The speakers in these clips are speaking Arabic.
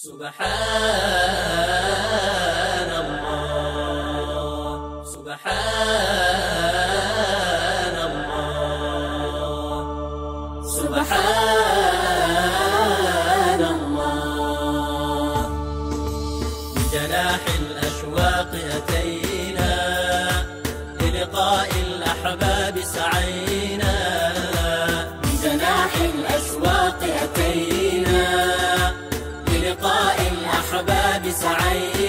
سبحان الله. سبحان الأحباب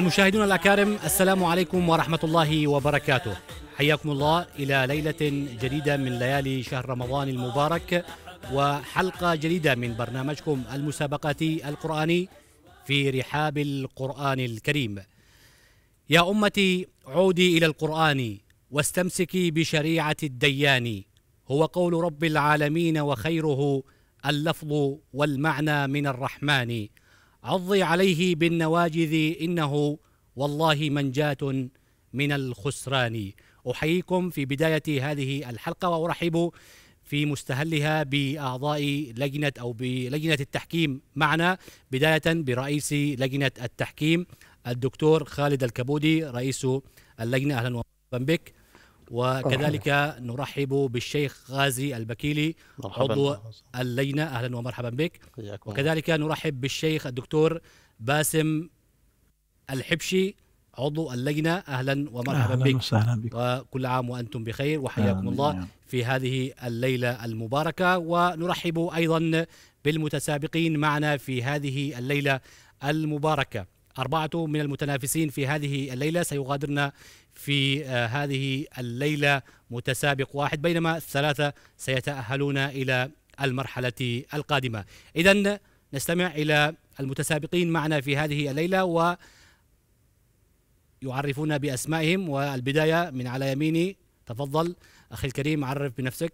المشاهدون الأكارم السلام عليكم ورحمة الله وبركاته. حياكم الله إلى ليلة جديدة من ليالي شهر رمضان المبارك وحلقة جديدة من برنامجكم المسابقاتي القرآني في رحاب القرآن الكريم. يا أمتي عودي إلى القرآن واستمسكي بشريعة الديان. هو قول رب العالمين وخيره اللفظ والمعنى من الرحمن. عضي عليه بالنواجذ إنه والله منجاة من الخسران. أحييكم في بداية هذه الحلقة وأرحب في مستهلها بأعضاء لجنة أو بلجنة التحكيم معنا بداية برئيس لجنة التحكيم الدكتور خالد الكبودي رئيس اللجنة. أهلا ومرحبا بك. وكذلك نرحب بالشيخ غازي البكيلي عضو اللجنة. أهلا ومرحبا بك. وكذلك نرحب بالشيخ الدكتور باسم الحبشي عضو اللجنة. أهلا ومرحبا أهلا بك. وسهلا بك. وكل عام وأنتم بخير وحياكم الله. في هذه الليلة المباركة. ونرحب أيضا بالمتسابقين معنا في هذه الليلة المباركة. أربعة من المتنافسين في هذه الليلة. سيغادرنا في آه، هذه الليلة متسابق واحد بينما الثلاثة سيتأهلون إلى المرحلة القادمة. إذا نستمع إلى المتسابقين معنا في هذه الليلة و يعرفون بأسمائهم. والبداية من على يميني تفضل أخي الكريم عرف بنفسك.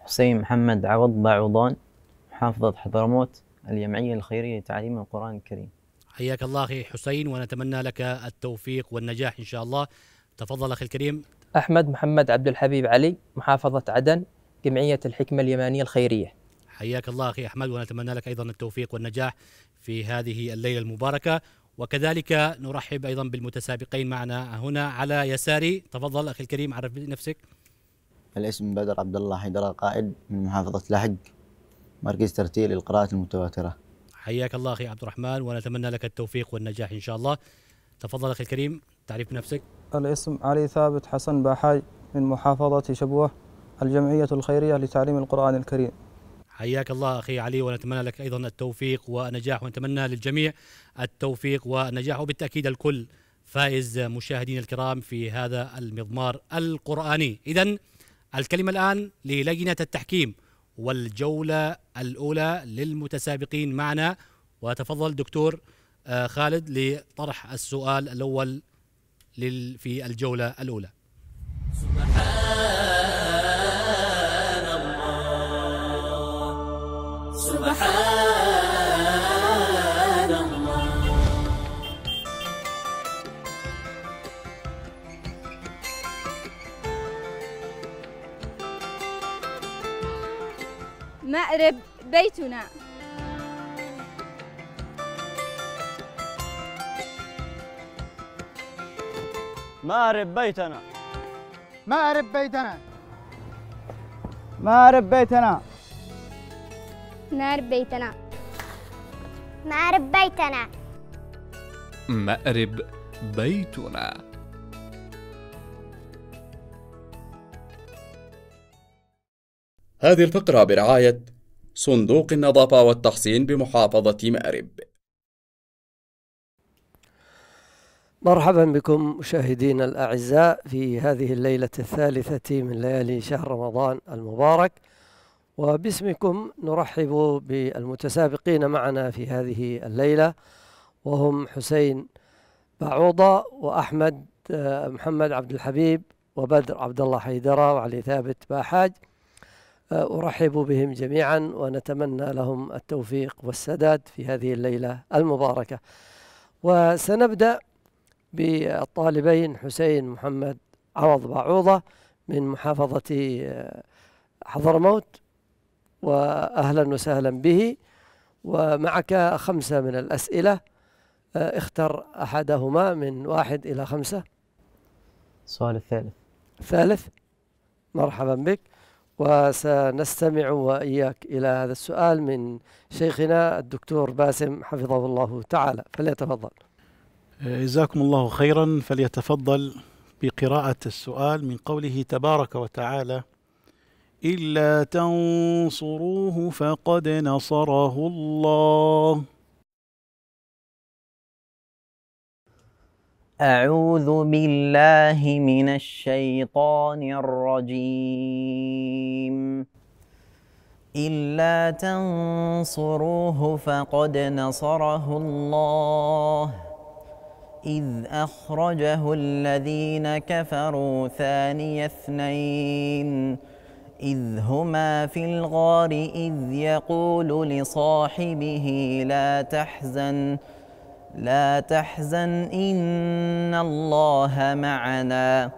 حسين محمد عوض باعوضان محافظة حضرموت الجمعية الخيرية لتعليم القرآن الكريم. حياك الله أخي حسين ونتمنى لك التوفيق والنجاح إن شاء الله. تفضل أخي الكريم. أحمد محمد عبد الحبيب علي محافظة عدن جمعية الحكمة اليمانية الخيرية. حياك الله أخي أحمد ونتمنى لك أيضا التوفيق والنجاح في هذه الليلة المباركة. وكذلك نرحب أيضا بالمتسابقين معنا هنا على يساري. تفضل أخي الكريم عرف بنفسك. الاسم بدر عبد الله حيدر قائد من محافظة لحج مركز ترتيل القراءات المتواترة. حياك الله أخي عبد الرحمن ونتمنى لك التوفيق والنجاح إن شاء الله. تفضل أخي الكريم تعريف بنفسك. الاسم علي ثابت حسن باحاي من محافظة شبوة الجمعية الخيرية لتعليم القرآن الكريم. حياك الله أخي علي ونتمنى لك أيضا التوفيق والنجاح ونتمنى للجميع التوفيق والنجاح وبالتأكيد الكل فائز مشاهدينا الكرام في هذا المضمار القرآني. اذا الكلمة الآن للجنة التحكيم. والجولة الأولى للمتسابقين معنا. وتفضل دكتور آه، خالد لطرح السؤال الأول لل- في الجولة الأولى. سبحان مأرب بيتنا. مأرب بيتنا. مأرب بيتنا. مأرب بيتنا. نار بيتنا. مأرب بيتنا. مأرب بيتنا. هذه الفقرة برعاية صندوق النظافة والتحصين بمحافظة مأرب. مرحبا بكم مشاهدينا الأعزاء في هذه الليلة الثالثة من ليالي شهر رمضان المبارك وباسمكم نرحب بالمتسابقين معنا في هذه الليلة وهم حسين بعوضة وأحمد آه، محمد عبد الحبيب وبدر عبد الله حيدرة وعلي ثابت باحاج أرحب بهم جميعا ونتمنى لهم التوفيق والسداد في هذه الليلة المباركة. وسنبدأ بالطالبين حسين محمد عوض بعوضة من محافظة آه، حضرموت وأهلا وسهلا به. ومعك خمسة من الأسئلة آه، اختر أحدهما من واحد إلى خمسة. السؤال الثالث. الثالث مرحبا بك. وسنستمع وإياك إلى هذا السؤال من شيخنا الدكتور باسم حفظه الله تعالى. فليتفضل. جزاكم الله خيرا. فليتفضل بقراءة السؤال من قوله تبارك وتعالى إلا تنصروه فقد نصره الله. أعوذ بالله من الشيطان الرجيم. إلا تنصروه فقد نصره الله. إذ أخرجه الذين كفروا ثاني اثنين. إذ هما في الغار إذ يقول لصاحبه لا تحزن. لا تحزن إن الله معنا.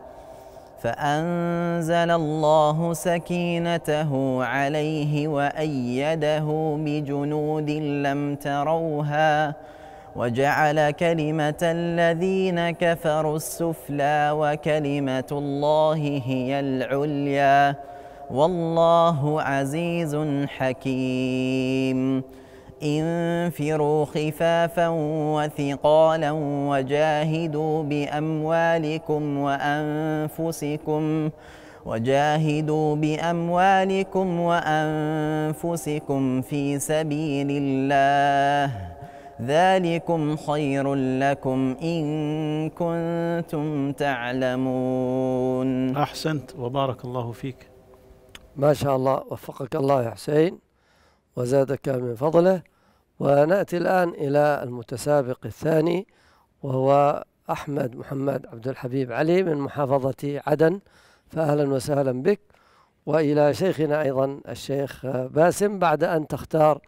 فأنزل الله سكينته عليه وأيده بجنود لم تروها وجعل كلمة الذين كفروا السفلى وكلمة الله هي العليا. والله عزيز حكيم. انفروا خفافا وثقالا وجاهدوا بأموالكم وأنفسكم وجاهدوا بأموالكم وأنفسكم في سبيل الله. ذلكم خير لكم إن كنتم تعلمون. أحسنت. وبارك الله فيك. ما شاء الله. وفقك الله يا حسين. وزادك من فضله. ونأتي الآن إلى المتسابق الثاني وهو أحمد محمد عبد الحبيب علي من محافظة عدن. فأهلا وسهلا بك. وإلى شيخنا أيضا الشيخ باسم بعد أن تختار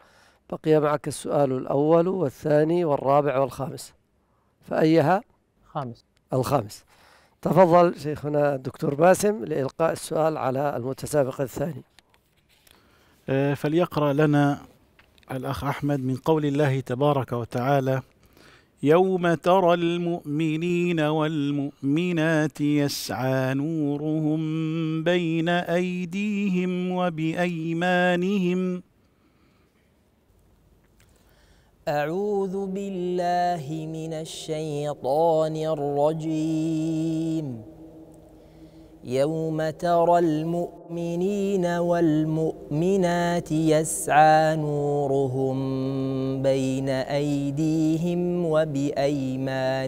بقي معك السؤال الأول والثاني والرابع والخامس. فأيها؟ خامس. الخامس. تفضل شيخنا الدكتور باسم لإلقاء السؤال على المتسابق الثاني. فليقرأ لنا الأخ أحمد من قول الله تبارك وتعالى يوم ترى المؤمنين والمؤمنات يسعى نورهم بين أيديهم وبأيمانهم. أعوذ بالله من الشيطان الرجيم. يوم ترى المؤمنين والمؤمنات يسعى نورهم بين أيديهم وبأيمانهم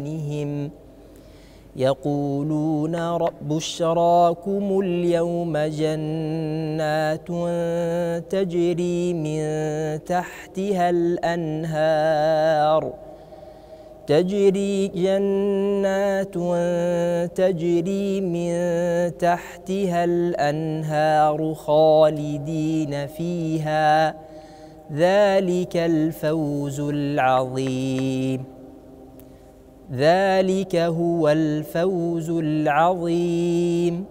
يقولون رب بشراكم اليوم جنات تجري من تحتها الأنهار تجري جنات تجري من تحتها الأنهار خالدين فيها. ذلك الفوز العظيم. ذلك هو الفوز العظيم.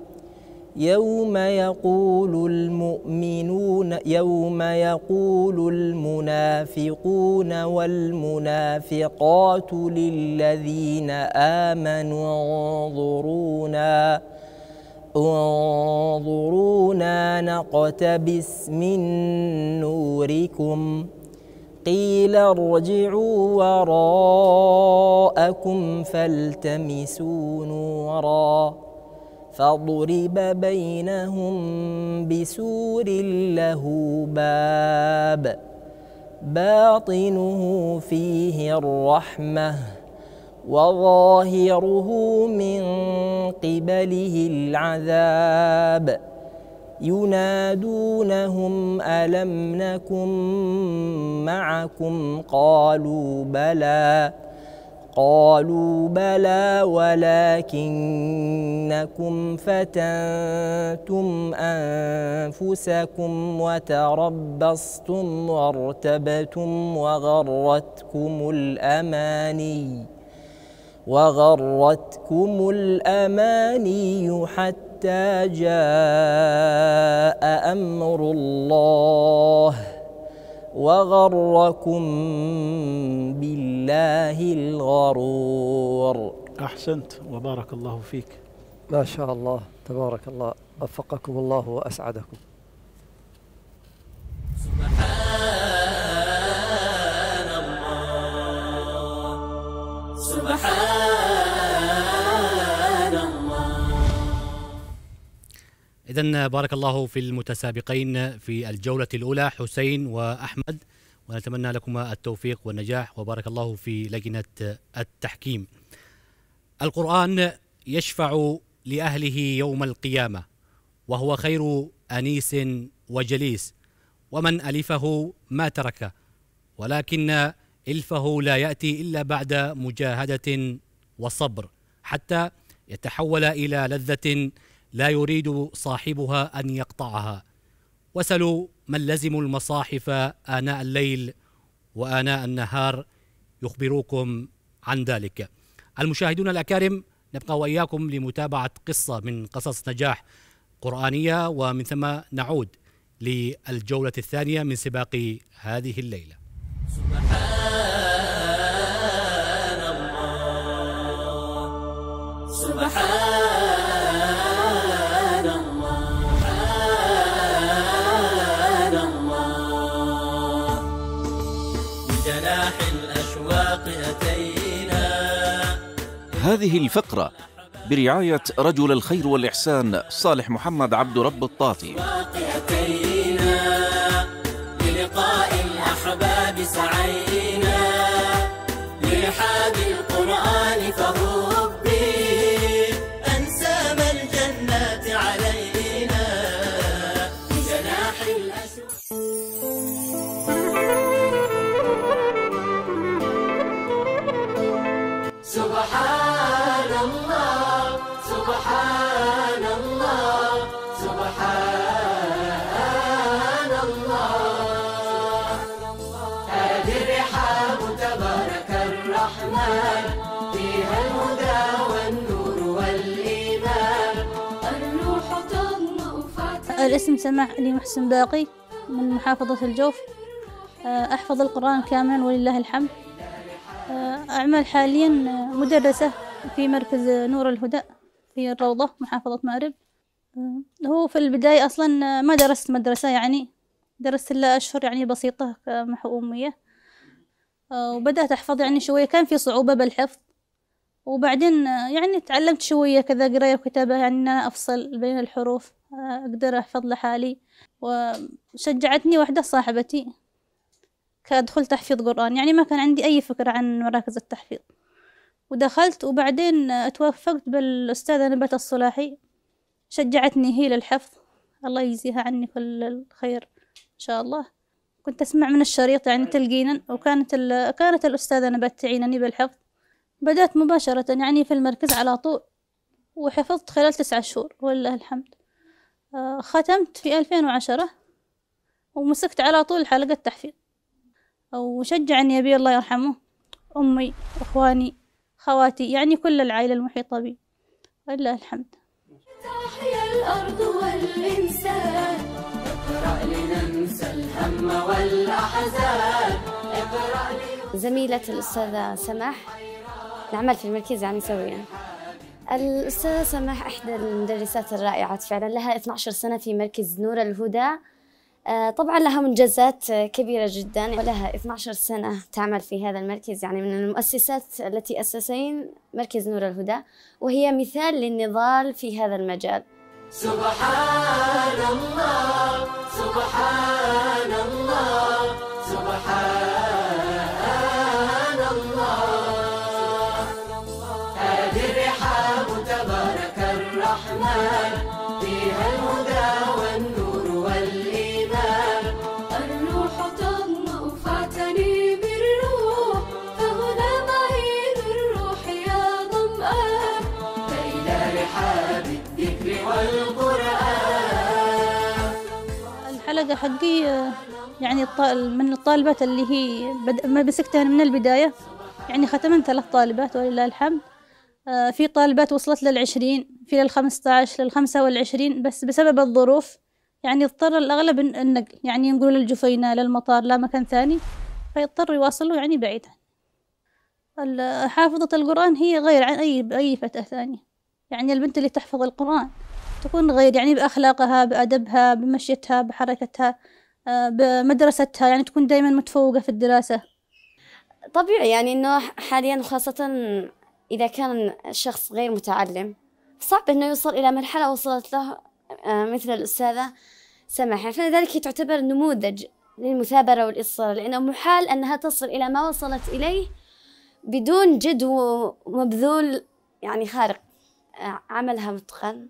يوم يقول المؤمنون يوم يقول المنافقون والمنافقات للذين آمنوا انظرونا انظرونا نقتبس من نوركم. قيل ارجعوا وراءكم فالتمسوا نورا. فضرب بينهم بسور له باب باطنه فيه الرحمة وظاهره من قبله العذاب ينادونهم ألم نكن معكم؟ قالوا بلى قالوا بلى ولكنكم فتنتم أنفسكم وتربصتم وارتبتم وغرتكم الأماني وغرتكم الأماني حتى جاء أمر الله وغركم بالله الغرور. أحسنت. وبارك الله فيك. ما شاء الله. تبارك الله. وفقكم الله وأسعدكم. سبحان إذا بارك الله في المتسابقين في الجولة الأولى حسين وأحمد ونتمنى لكما التوفيق والنجاح وبارك الله في لجنة التحكيم. القرآن يشفع لأهله يوم القيامة وهو خير أنيس وجليس ومن ألفه ما ترك ولكن إلفه لا يأتي إلا بعد مجاهدة وصبر حتى يتحول إلى لذة لا يريد صاحبها أن يقطعها. وسلوا من لزموا المصاحف آناء الليل وآناء النهار يخبروكم عن ذلك. المشاهدون الأكارم نبقى وإياكم لمتابعة قصة من قصص نجاح قرآنية ومن ثم نعود للجولة الثانية من سباق هذه الليلة. سبحان هذه الفقرة برعاية رجل الخير والإحسان صالح محمد عبد رب الطاطي. للقاء الأحباب سعينا لرحاب القرآن فهبي الاسم سماح علي محسن باقي من محافظة الجوف. آه، أحفظ القرآن كاملا ولله الحمد. آه، أعمل حاليا آه، مدرسة في مركز نور الهدى في الروضة محافظة مأرب هو في البداية أصلا ما درست مدرسة يعني. درست إلا أشهر يعني بسيطة كمحو أمية وبدأت أحفظ يعني شوية. كان في صعوبة بالحفظ. وبعدين يعني تعلمت شوية كذا قراية وكتابة يعني إن أنا أفصل بين الحروف. أقدر أحفظ لحالي. وشجعتني واحدة صاحبتي كأدخل تحفيظ قرآن. يعني ما كان عندي أي فكرة عن مراكز التحفيظ. ودخلت وبعدين توفقت بالأستاذة نبات الصلاحي. شجعتني هي للحفظ. الله يجزيها عني كل الخير إن شاء الله. كنت أسمع من الشريط يعني تلقينا. وكانت. كانت الأستاذة نبات تعينني بالحفظ. بدأت مباشرة يعني في المركز على طول. وحفظت خلال تسعة شهور. ولله الحمد. ختمت في ألفين وعشرة ومسكت على طول حلقة تحفيظ. وشجعني أبي الله يرحمه أمي وإخواني خواتي يعني كل العائلة المحيطة بي. ولله الحمد. تحيا الأرض والإنسان. اقرأ لننسى الهم والأحزان. اقرأ لي زميلة الأستاذة سماح نعمل في المركز يعني سويا الأستاذة سماح إحدى المدرسات الرائعات فعلا لها 12 سنة في مركز نور الهدى. آه، طبعا لها منجزات كبيرة جدا ولها 12 سنة تعمل في هذا المركز يعني من المؤسسات التي أسسين مركز نور الهدى وهي مثال للنضال في هذا المجال. سبحان الله سبحان الله. الحلقة حقي يعني من الطالبات اللي هي. ما مسكتها من البداية يعني ختمن ثلاث طالبات ولله الحمد. آه، في طالبات وصلت للعشرين في للخمسة عشر للخمسة والعشرين بس بسبب الظروف يعني اضطر الأغلب الن- النقل يعني ينقلوا للجفينة للمطار لا مكان ثاني فيضطروا يواصلوا يعني بعيدا. حافظة القرآن هي غير عن أي أي فتاة ثانية. يعني البنت اللي تحفظ القرآن. تكون غير يعني بأخلاقها بأدبها بمشيتها بحركتها آه، بمدرستها يعني تكون دائما متفوقة في الدراسة. طبيعي يعني إنه حاليا خاصة إذا كان الشخص غير متعلم صعب إنه يوصل إلى مرحلة وصلت له آه، مثل الأستاذة سماح فلذلك هي تعتبر نموذج للمثابرة والإصرار لأنه محال أنها تصل إلى ما وصلت إليه بدون جد ومبذول يعني خارق آه، عملها متقن.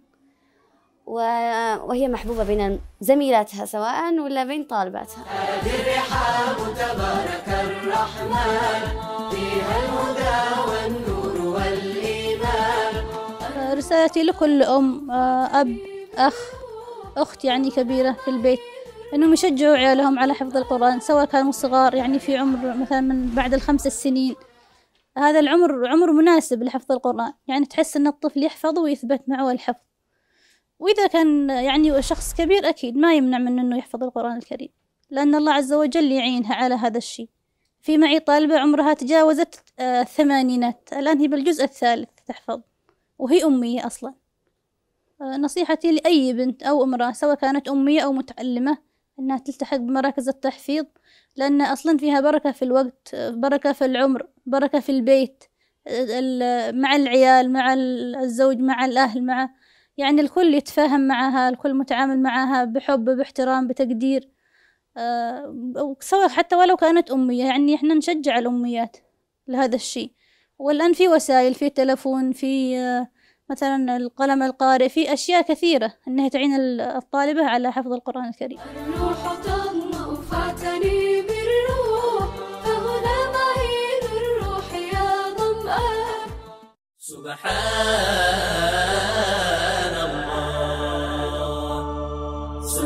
وهي محبوبة بين زميلاتها سواء ولا بين طالباتها. تبارك الرحمن فيها الهدى والنور والإيمان رسالتي لكل أم آه، أب أخ أخت يعني كبيرة في البيت إنهم يشجعوا عيالهم على حفظ القرآن سواء كانوا صغار يعني في عمر مثلا من بعد الخمس سنين هذا العمر عمر مناسب لحفظ القرآن يعني تحس إن الطفل يحفظ ويثبت معه الحفظ. وإذا كان يعني شخص كبير أكيد ما يمنع من إنه يحفظ القرآن الكريم لأن الله عز وجل يعينها على هذا الشيء. في معي طالبة عمرها تجاوزت آه، الثمانينات الآن هي بالجزء الثالث تحفظ وهي أمية أصلا. آه، نصيحتي لأي بنت أو امرأة سواء كانت أمية أو متعلمة أنها تلتحق بمراكز التحفيظ لأن أصلا فيها بركة في الوقت آه، بركة في العمر بركة في البيت آه، ال- مع العيال مع ال- الزوج مع الأهل مع يعني الكل يتفاهم معها الكل متعامل معها بحب باحترام بتقدير. آه، سواء حتى ولو كانت أمية يعني إحنا نشجع الأميات لهذا الشيء. والآن في وسائل في تلفون في آه، مثلا القلم القارئ في أشياء كثيرة أنها تعين ال- الطالبة على حفظ القرآن الكريم. الروح تضمأ بالروح فهنا معين الروح يا ظمآن سبحان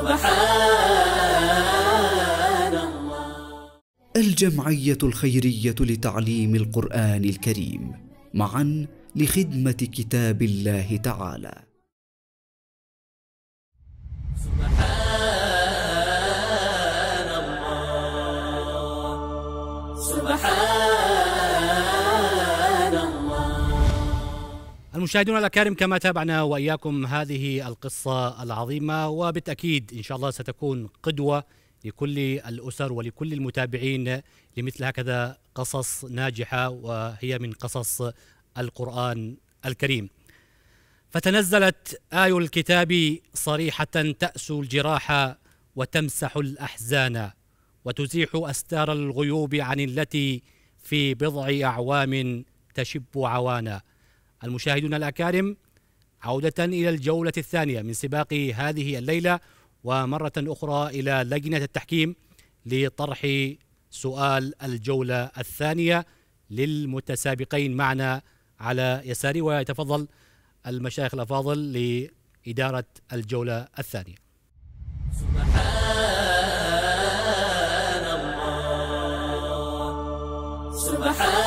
سبحان الله. الجمعية الخيرية لتعليم القرآن الكريم معا لخدمة كتاب الله تعالى. سبحان الله. سبحان المشاهدون الأكارم كما تابعنا وإياكم هذه القصة العظيمة وبالتأكيد إن شاء الله ستكون قدوة لكل الأسر ولكل المتابعين لمثل هكذا قصص ناجحة وهي من قصص القرآن الكريم. فتنزلت آي الكتاب صريحة تأسو الجراح وتمسح الأحزان وتزيح أستار الغيوب عن التي في بضع أعوام تشب عوانا. المشاهدون الأكارم عودة إلى الجولة الثانية من سباق هذه الليلة ومرة أخرى إلى لجنة التحكيم لطرح سؤال الجولة الثانية للمتسابقين معنا على يساري ويتفضل المشايخ الأفاضل لإدارة الجولة الثانية. سبحان الله سبحان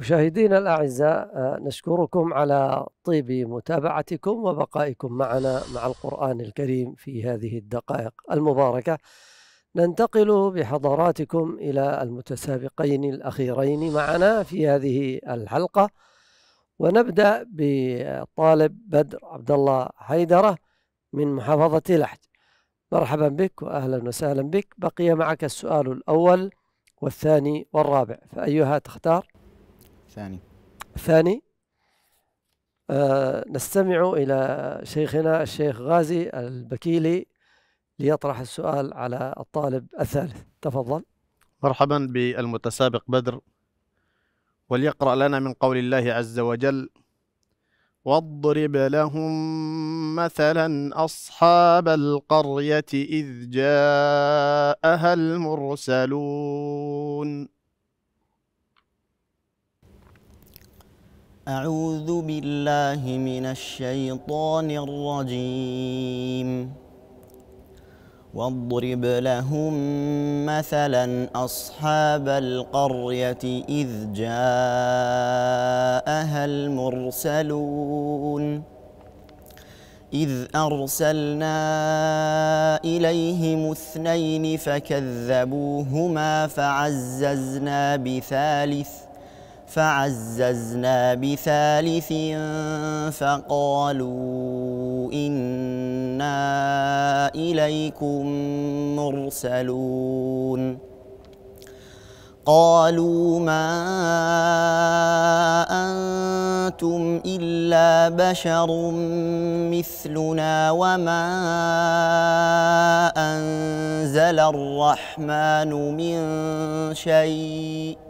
مشاهدينا الأعزاء آه، نشكركم على طيب متابعتكم وبقائكم معنا مع القرآن الكريم في هذه الدقائق المباركة. ننتقل بحضراتكم إلى المتسابقين الأخيرين معنا في هذه الحلقة. ونبدأ بالطالب بدر عبد الله حيدرة من محافظة لحج. مرحبا بك وأهلا وسهلا بك. بقي معك السؤال الأول والثاني والرابع فأيها تختار؟ ثاني. الثاني آه نستمع إلى شيخنا الشيخ غازي البكيلي ليطرح السؤال على الطالب الثالث. تفضل. مرحبا بالمتسابق بدر وليقرأ لنا من قول الله عز وجل واضرب لهم مثلا أصحاب القرية إذ جاءها المرسلون. أعوذ بالله من الشيطان الرجيم. واضرب لهم مثلا أصحاب القرية إذ جاءها المرسلون. إذ أرسلنا إليهم اثنين فكذبوهما فعززنا بثالث فعززنا بثالث فقالوا إنا إليكم مرسلون. قالوا ما أنتم إلا بشر مثلنا وما أنزل الرحمن من شيء.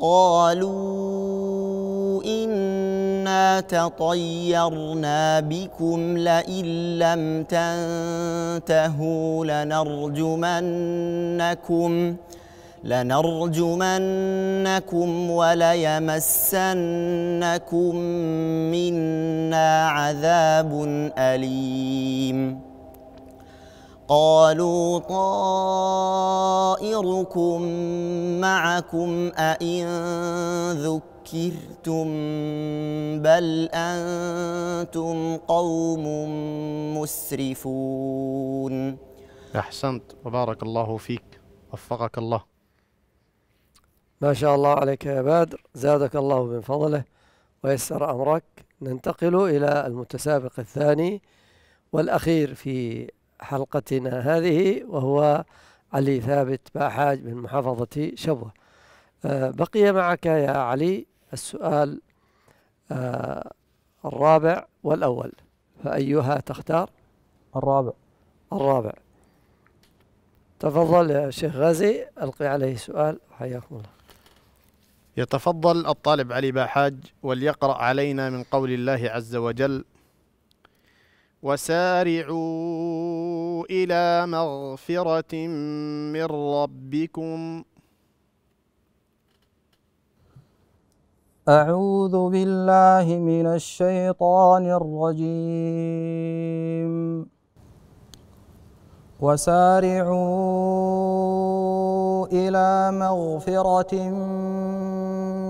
قالوا إنا تطيرنا بكم لئن لم تنتهوا لنرجمنكم لنرجمنكم وليمسنكم منا عذاب أليم قالوا طائركم معكم أئن ذكرتم بل أنتم قوم مسرفون. أحسنت. وبارك الله فيك. وفقك الله. ما شاء الله عليك يا بدر زادك الله من فضله ويسر أمرك. ننتقل إلى المتسابق الثاني والأخير في حلقتنا هذه وهو علي ثابت باحاج من محافظة شبوة. آه، بقي معك يا علي السؤال آه، الرابع والأول. فأيها تختار؟ الرابع. الرابع. تفضل يا شيخ غازي ألقي عليه سؤال حياكم الله. يتفضل الطالب علي باحاج وليقرأ علينا من قول الله عز وجل وسارعوا إلى مغفرة من ربكم. أعوذ بالله من الشيطان الرجيم. وسارعوا إلى مغفرة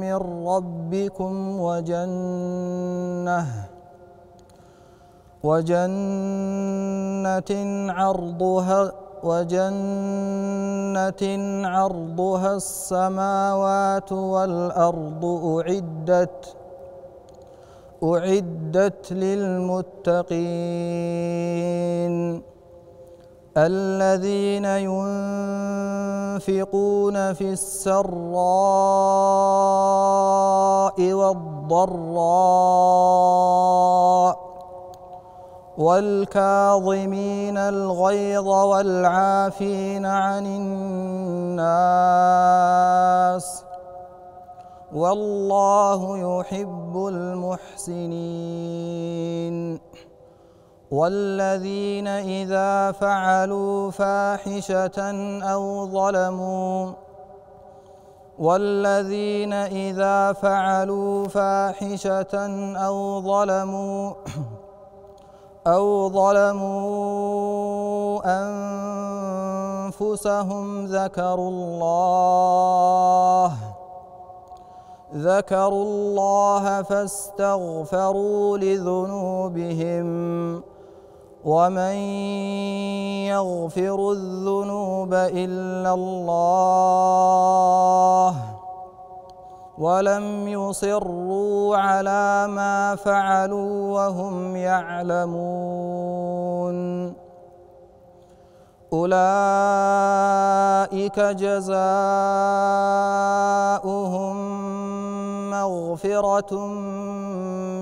من ربكم وجنة. وجنة عرضها وجنة عرضها السماوات والأرض أعدت أعدت للمتقين. الذين ينفقون في السراء والضراء والكاظمين الغيظ والعافين عن الناس والله يحب المحسنين والذين إذا فعلوا فاحشة أو ظلموا والذين إذا فعلوا فاحشة أو ظلموا أو ظلموا أنفسهم ذكروا الله ذكروا الله فاستغفروا لذنوبهم. ومن يغفر الذنوب إلا الله ولم يصروا على ما فعلوا وهم يعلمون أولئك جزاؤهم مغفرة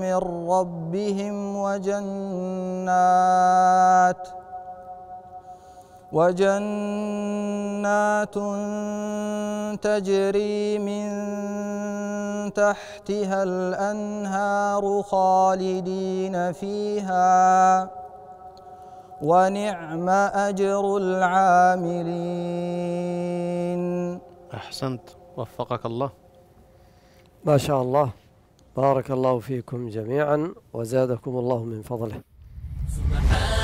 من ربهم وجنات وجنات تجري من تحتها الأنهار خالدين فيها. ونعم أجر العاملين. أحسنت. وفقك الله. ما شاء الله. بارك الله فيكم جميعا وزادكم الله من فضله. سبحان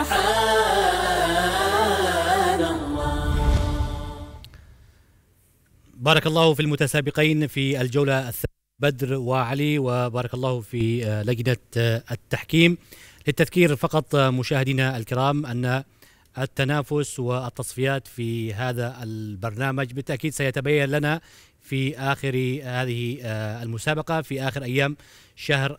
الله. بارك الله في المتسابقين في الجولة الثانية بدر وعلي وبارك الله في آه، لجنة آه، التحكيم. للتذكير فقط آه، مشاهدينا الكرام أن التنافس والتصفيات في هذا البرنامج بالتأكيد سيتبين لنا في آخر هذه المسابقة في آخر أيام شهر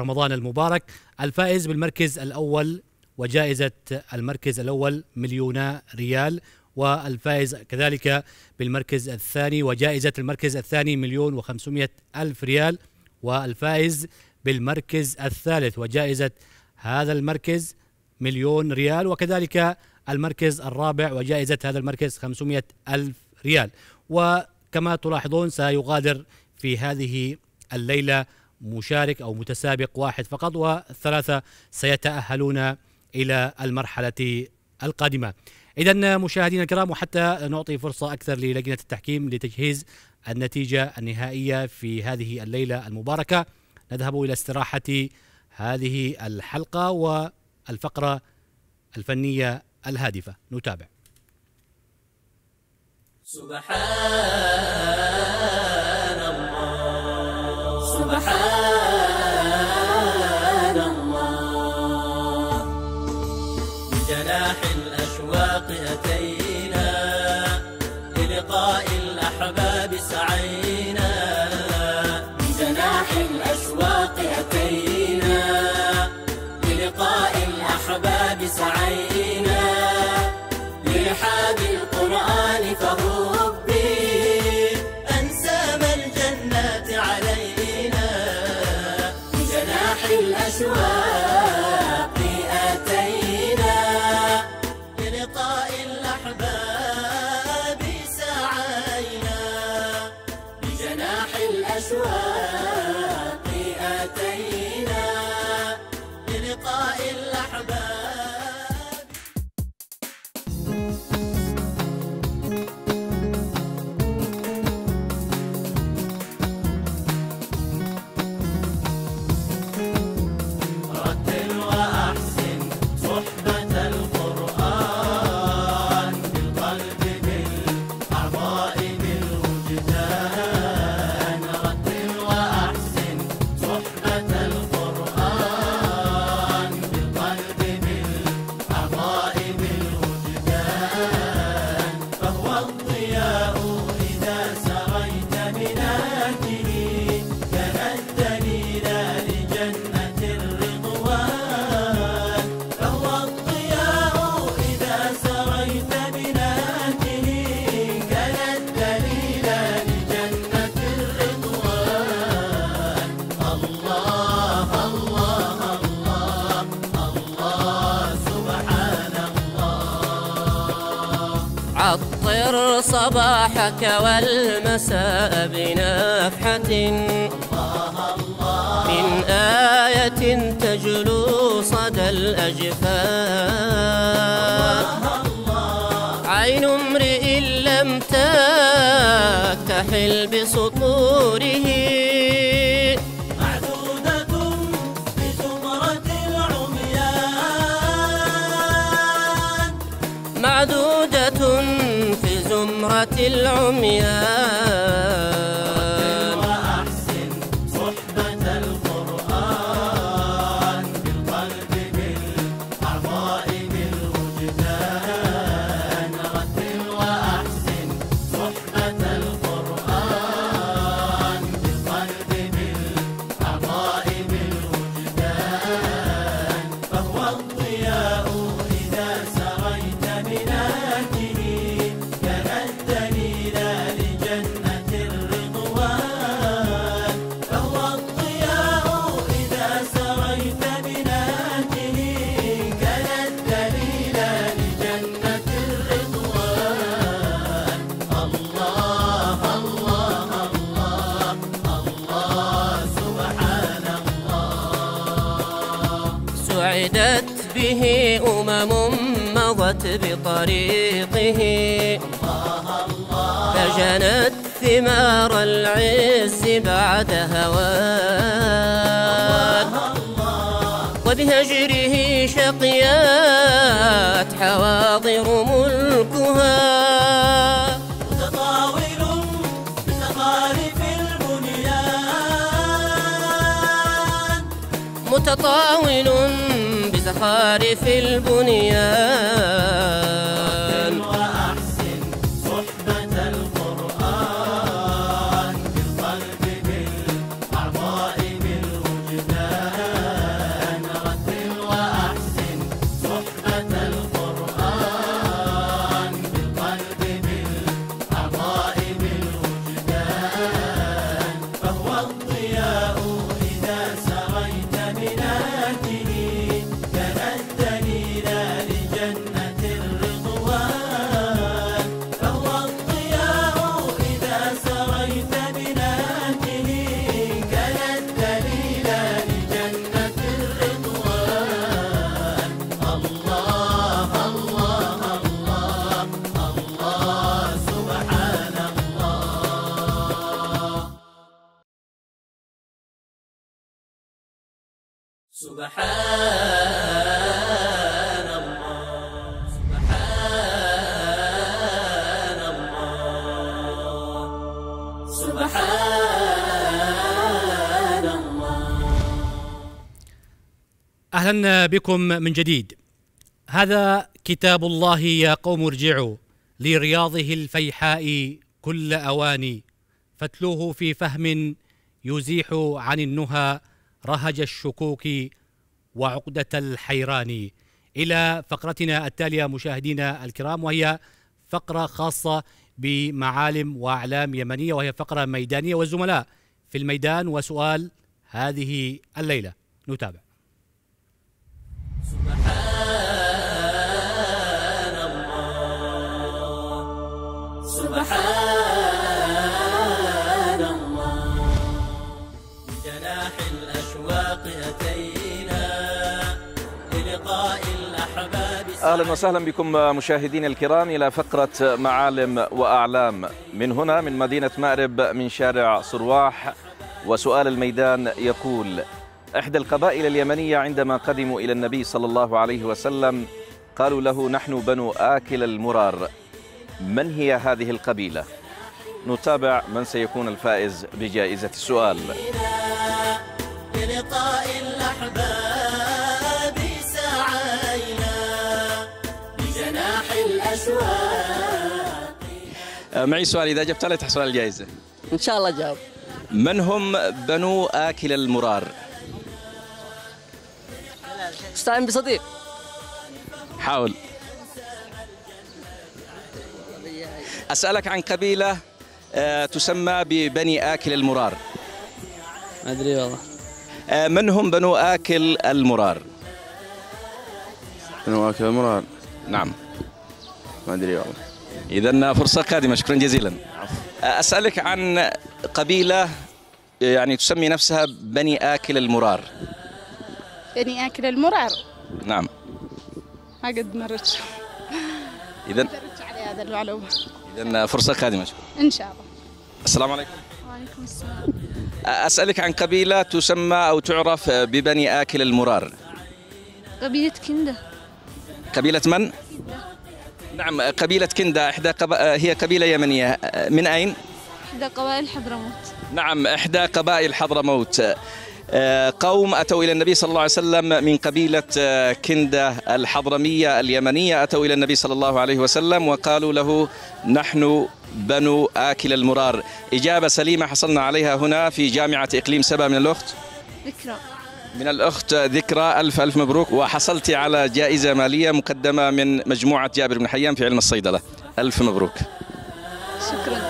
رمضان المبارك. الفائز بالمركز الأول وجائزة المركز الأول مليون ريال والفائز كذلك بالمركز الثاني وجائزة المركز الثاني مليون وخمسمائة ألف ريال والفائز بالمركز الثالث وجائزة هذا المركز مليون ريال وكذلك المركز الرابع وجائزة هذا المركز خمسمائة ألف ريال. وكما تلاحظون سيغادر في هذه الليلة مشارك أو متسابق واحد فقط والثلاثة سيتأهلون إلى المرحلة القادمة. إذا مشاهدينا الكرام وحتى نعطي فرصة أكثر للجنة التحكيم لتجهيز النتيجة النهائية في هذه الليلة المباركة. نذهب إلى استراحة هذه الحلقة والفقرة الفنية الهادفة. نتابع. سبحان الله. سبحان بجناح صباحك والمساء بنفحة. من آية تجلو صدى الأجفان عين امرئ لم تكتحل بسطوره. زمرة العميان مضت بطريقه. فجنت ثمار العز بعد هوان. وبهجره شقيات حواضر ملكها. متطاول بزخارف البنيان. سبحان الله. سبحان الله. سبحان الله أهلا بكم من جديد. هذا كتاب الله يا قوم ارجعوا لرياضه الفيحاء كل أواني فاتلوه في فهم يزيح عن النهى رهج الشكوك وعقدة الحيران. إلى فقرتنا التالية مشاهدينا الكرام وهي فقرة خاصة بمعالم وأعلام يمنية وهي فقرة ميدانية والزملاء في الميدان. وسؤال هذه الليلة. نتابع. سبحان الله. سبحان أهلا وسهلا بكم مشاهدينا الكرام إلى فقرة معالم وأعلام. من هنا من مدينة مأرب من شارع صرواح وسؤال الميدان يقول إحدى القبائل اليمنية عندما قدموا إلى النبي صلى الله عليه وسلم قالوا له نحن بنو آكل المرار. من هي هذه القبيلة؟ نتابع من سيكون الفائز بجائزة السؤال. للقاء الأحباب. معي سؤال. إذا جبت عليه تحصل على الجائزه إن شاء الله جاوب. من هم بنو آكل المرار؟ استعين بصديق حاول. أسألك عن قبيلة آه، تسمى ببني آكل المرار. ما أدري والله. آه، من هم بنو آكل المرار؟ بنو آكل المرار؟ نعم. ما أدري والله. إذا فرصة قادمة. شكرا جزيلا. أسألك عن قبيلة يعني تسمي نفسها بني آكل المرار. بني آكل المرعر نعم. ما قد مرت. إذا هذا المعلومة. إذا فرصة قادمة. شكرا. إن شاء الله. السلام عليكم. وعليكم السلام. أسألك عن قبيلة تسمى أو تعرف ببني آكل المرار. قبيلة كندة. قبيلة من؟ نعم قبيلة كندا إحدى قب... هي قبيلة يمنية. من أين؟ إحدى قبائل حضرموت. نعم إحدى قبائل حضرموت. آه، قوم أتوا إلى النبي صلى الله عليه وسلم من قبيلة آه، كندة الحضرمية اليمنية. أتوا إلى النبي صلى الله عليه وسلم وقالوا له نحن بنو آكل المرار. إجابة سليمة حصلنا عليها هنا في جامعة إقليم سبا من الأخت. ذكرى من الأخت ذكرى. ألف ألف مبروك. وحصلت على جائزة مالية مقدمة من مجموعة جابر بن حيان في علم الصيدلة. ألف مبروك. شكرا.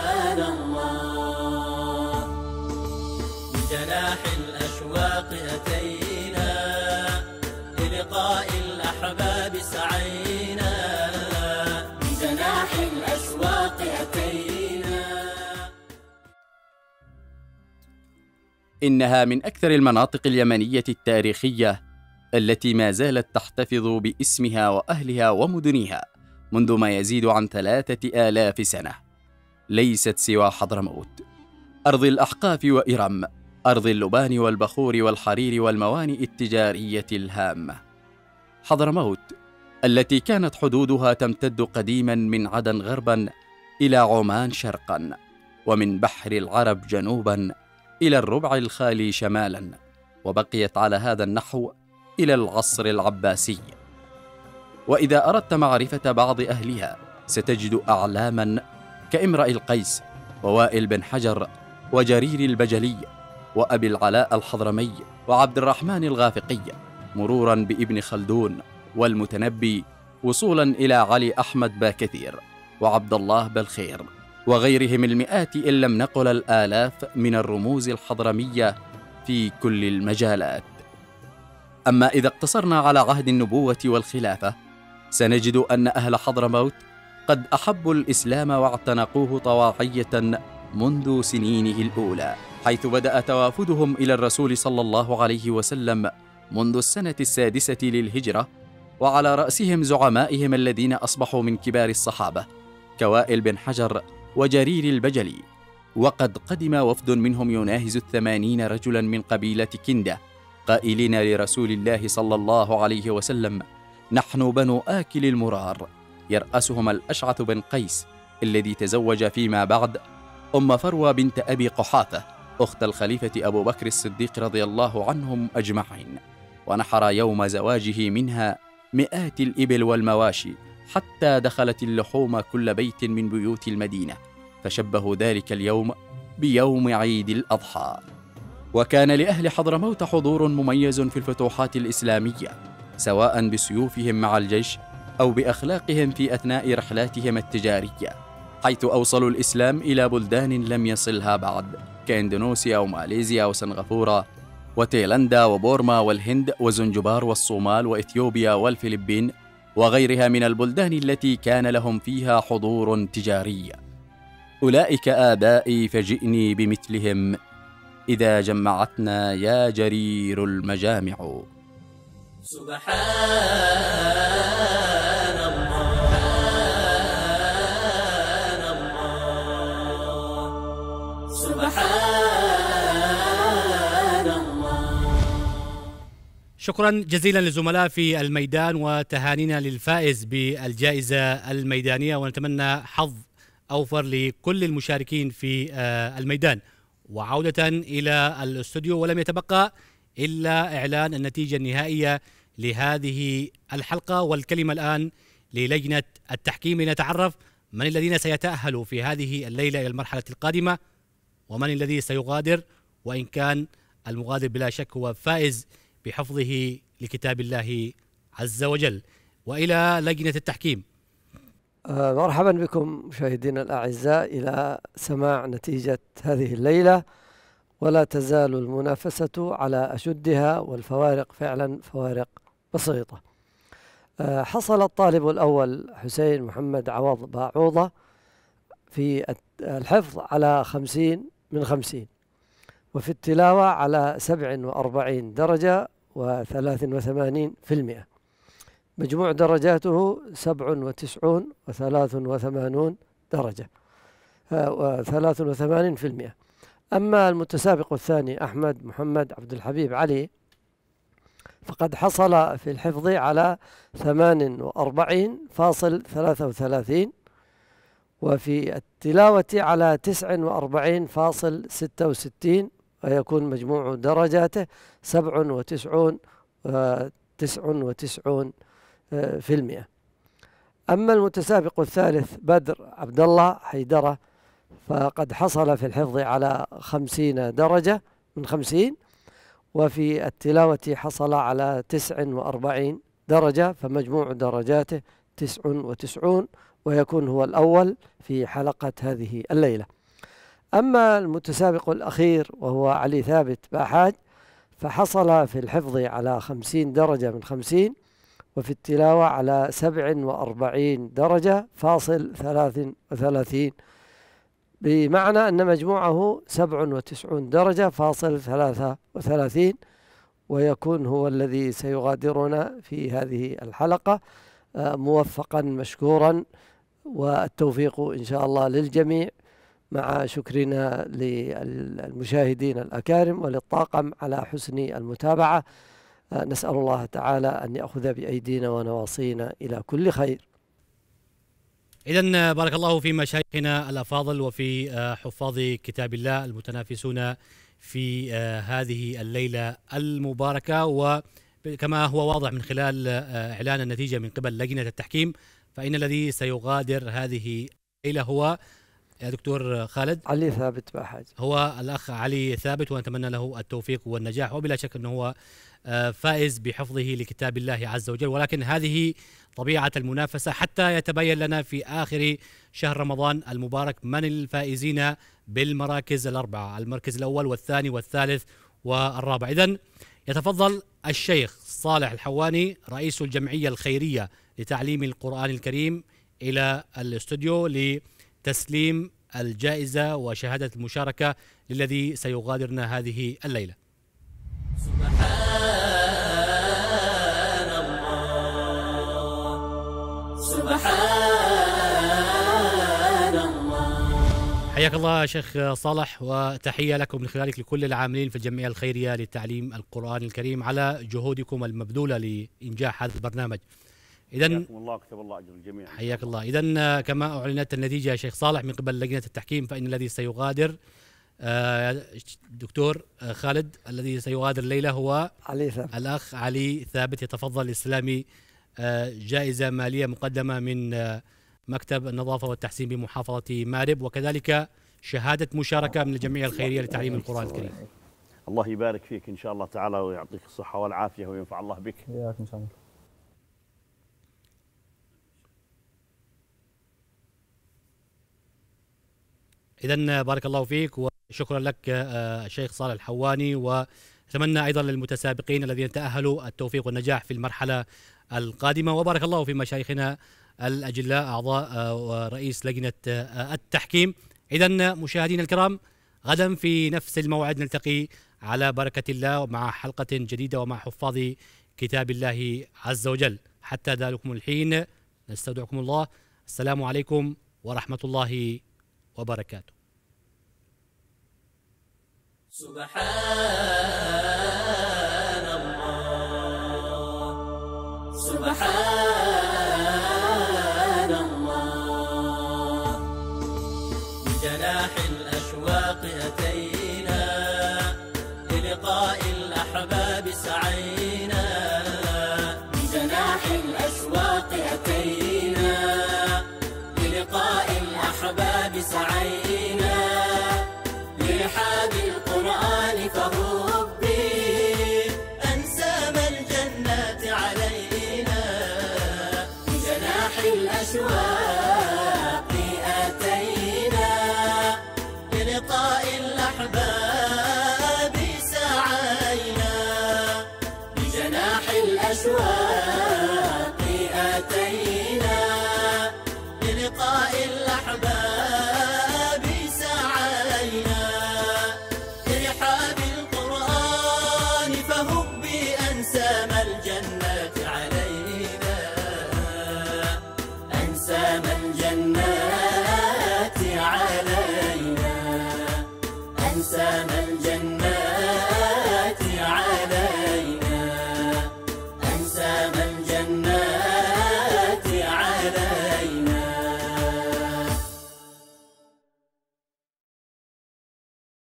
إنها من أكثر المناطق اليمنية التاريخية التي ما زالت تحتفظ باسمها وأهلها ومدنها منذ ما يزيد عن ثلاثة آلاف سنة. ليست سوى حضرموت أرض الأحقاف وإرم أرض اللبان والبخور والحرير والموانئ التجارية الهامة. حضرموت التي كانت حدودها تمتد قديما من عدن غربا إلى عمان شرقا ومن بحر العرب جنوبا إلى الربع الخالي شمالا وبقيت على هذا النحو إلى العصر العباسي. وإذا أردت معرفة بعض أهلها ستجد أعلاما كامرأ القيس ووائل بن حجر وجرير البجلي وأبي العلاء الحضرمي وعبد الرحمن الغافقي مرورا بابن خلدون والمتنبي وصولا إلى علي أحمد باكثير وعبد الله بالخير. وغيرهم المئات إن لم نقل الآلاف من الرموز الحضرمية في كل المجالات. أما إذا اقتصرنا على عهد النبوة والخلافة سنجد أن أهل حضرموت قد أحبوا الإسلام واعتنقوه طواعية منذ سنينه الأولى حيث بدأ توافدهم إلى الرسول صلى الله عليه وسلم منذ السنة السادسة للهجرة وعلى رأسهم زعمائهم الذين أصبحوا من كبار الصحابة كوائل بن حجر وجرير البجلي. وقد قدم وفد منهم يناهز الثمانين رجلا من قبيلة كندة قائلين لرسول الله صلى الله عليه وسلم نحن بنو آكل المرار. يرأسهم الأشعث بن قيس الذي تزوج فيما بعد أم فروة بنت أبي قحافة أخت الخليفة أبو بكر الصديق رضي الله عنهم أجمعين. ونحر يوم زواجه منها مئات الإبل والمواشي حتى دخلت اللحوم كل بيت من بيوت المدينة فشبهوا ذلك اليوم بيوم عيد الأضحى. وكان لأهل حضرموت حضور مميز في الفتوحات الإسلامية سواء بسيوفهم مع الجيش أو بأخلاقهم في أثناء رحلاتهم التجارية حيث أوصلوا الإسلام إلى بلدان لم يصلها بعد كإندونيسيا وماليزيا وسنغافورة وتايلاندا وبورما والهند وزنجبار والصومال وإثيوبيا والفلبين وغيرها من البلدان التي كان لهم فيها حضور تجاري. أولئك آبائي فجئني بمثلهم. إذا جمعتنا يا جرير المجامع. سبحان شكرا جزيلا للزملاء في الميدان وتهانينا للفائز بالجائزة الميدانية ونتمنى حظ أوفر لكل المشاركين في آه، الميدان. وعودة إلى الاستوديو ولم يتبقى إلا إعلان النتيجة النهائية لهذه الحلقة. والكلمة الآن للجنة التحكيم. لنتعرف من الذين سيتأهلوا في هذه الليلة إلى المرحلة القادمة ومن الذي سيغادر وإن كان المغادر بلا شك هو فائز بحفظه لكتاب الله عز وجل. وإلى لجنة التحكيم. آه، مرحبا بكم مشاهدينا الأعزاء إلى سماع نتيجة هذه الليلة. ولا تزال المنافسة على أشدها والفوارق فعلا فوارق بسيطة. آه، حصل الطالب الأول حسين محمد عوض باعوضة في الحفظ على خمسين من خمسين وفي التلاوة على سبع وأربعين درجة وثلاث وثمانين في المئة. مجموع درجاته سبع وتسعون وثلاث وثمانون درجة. آه، وثلاث وثمانين في المئة. أما المتسابق الثاني أحمد محمد عبد الحبيب علي فقد حصل في الحفظ على ثمان وأربعين فاصل ثلاثة وثلاثين وفي التلاوة على تسع وأربعين فاصل ستة وستين ويكون مجموع درجاته سبع وتسعون وتسع وتسعون آه، في المئة. أما المتسابق الثالث بدر عبد الله حيدرة فقد حصل في الحفظ على خمسين درجة من خمسين وفي التلاوة حصل على تسع وأربعين درجة فمجموع درجاته تسع وتسعون ويكون هو الأول في حلقة هذه الليلة. أما المتسابق الأخير وهو علي ثابت باحاج فحصل في الحفظ على خمسين درجة من خمسين وفي التلاوة على سبع وأربعين درجة فاصل ثلاث وثلاثين. بمعنى أن مجموعه سبع وتسعون درجة فاصل ثلاثة وثلاثين ويكون هو الذي سيغادرنا في هذه الحلقة آه، موفقا مشكورا والتوفيق إن شاء الله للجميع. مع شكرنا للمشاهدين الأكارم وللطاقم على حسن المتابعة. آه، نسأل الله تعالى أن يأخذ بأيدينا ونواصينا إلى كل خير. إذا بارك الله في مشايخنا الأفاضل وفي آه، حفاظ كتاب الله المتنافسون في آه، هذه الليلة المباركة. وكما هو واضح من خلال إعلان النتيجة من قبل لجنة التحكيم فإن الذي سيغادر هذه الليلة هو يا دكتور خالد؟ علي ثابت باحاج هو الأخ علي ثابت ونتمنى له التوفيق والنجاح وبلا شك أنه هو آه، فائز بحفظه لكتاب الله عز وجل. ولكن هذه طبيعة المنافسة حتى يتبين لنا في آخر شهر رمضان المبارك من الفائزين بالمراكز الأربعة المركز الأول والثاني والثالث والرابع. إذا يتفضل الشيخ صالح الحواني رئيس الجمعية الخيرية لتعليم القرآن الكريم إلى الاستوديو لتسليم الجائزة وشهادة المشاركة للذي سيغادرنا هذه الليلة. سبحان الله سبحان الله حياك الله شيخ صالح وتحية لكم من خلالك لكل العاملين في الجمعية الخيرية لتعليم القرآن الكريم على جهودكم المبذولة لإنجاح هذا البرنامج. إذا الله كتب الله أجر الجميع حياك الله. إذا كما أعلنت النتيجة يا شيخ صالح من قبل لجنة التحكيم فإن الذي سيغادر آه، دكتور آه، خالد الذي سيغادر الليلة هو علي ثابت. الأخ علي ثابت يتفضل الإسلامي آه، جائزة مالية مقدمة من آه، مكتب النظافة والتحسين بمحافظة مارب. وكذلك شهادة مشاركة من الجمعية الخيرية لتعليم القرآن الكريم. الله يبارك فيك إن شاء الله تعالى ويعطيك الصحة والعافية وينفع الله بك. إياك إن شاء الله. إذا بارك الله فيك وشكرا لك آه، الشيخ صالح الحواني وأتمنى أيضا للمتسابقين الذين تأهلوا التوفيق والنجاح في المرحلة القادمة. وبارك الله في مشايخنا الأجلاء أعضاء آه، ورئيس لجنة آه، التحكيم. إذا مشاهدينا الكرام غدا في نفس الموعد نلتقي على بركة الله مع حلقة جديدة ومع حفاظ كتاب الله عز وجل. حتى ذلكم الحين نستودعكم الله. السلام عليكم ورحمة الله وبركاته. سبحان الله. سبحان